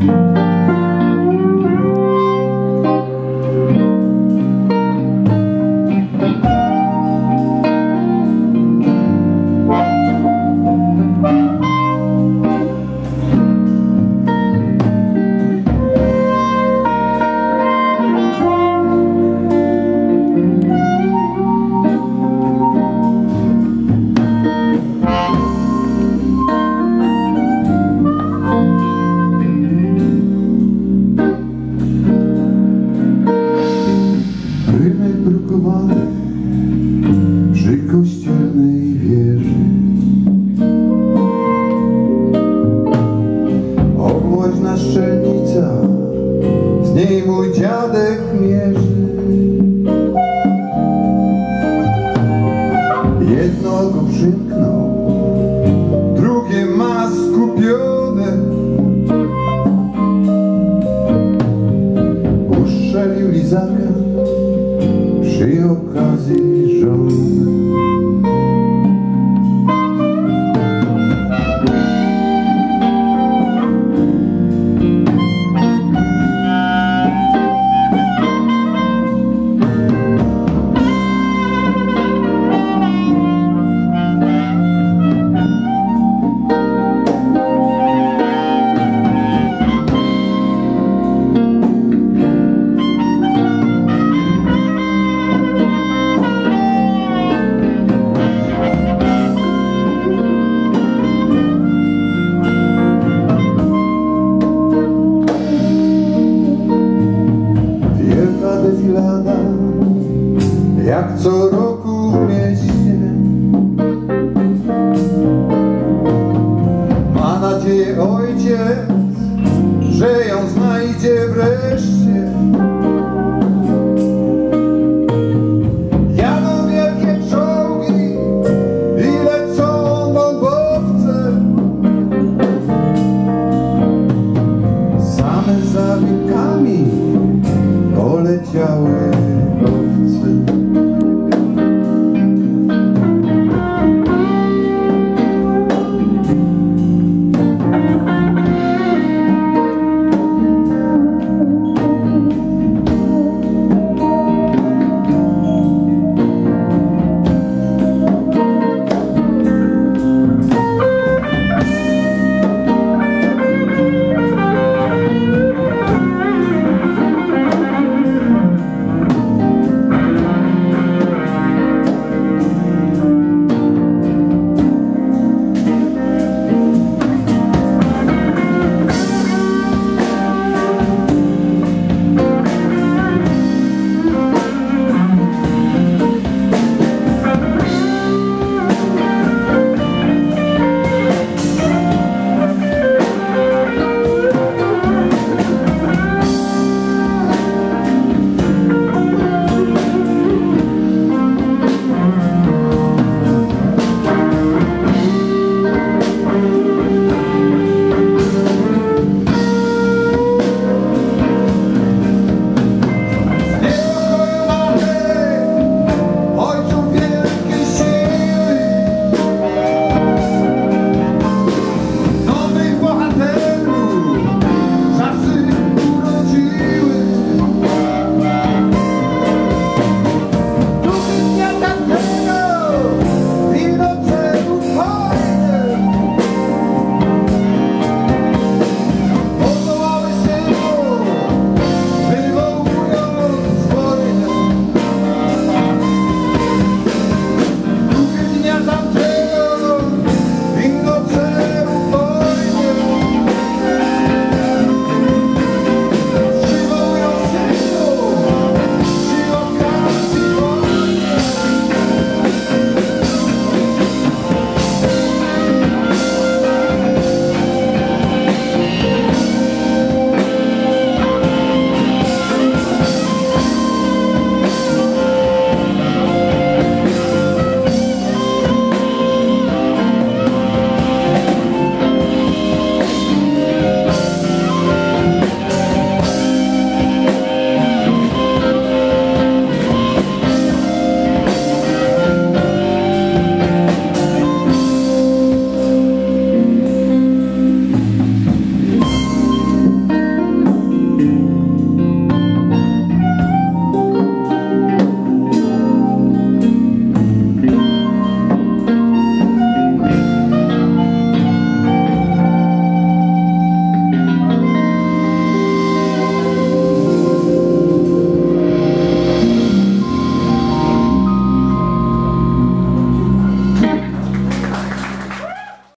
Música brukowany przy kościelnej wieży. Obłoźna szczelnica, z niej mój dziadek mierzy show. jak co roku w mieście. Ma nadzieję ojciec, że ją znajdzie wreszcie.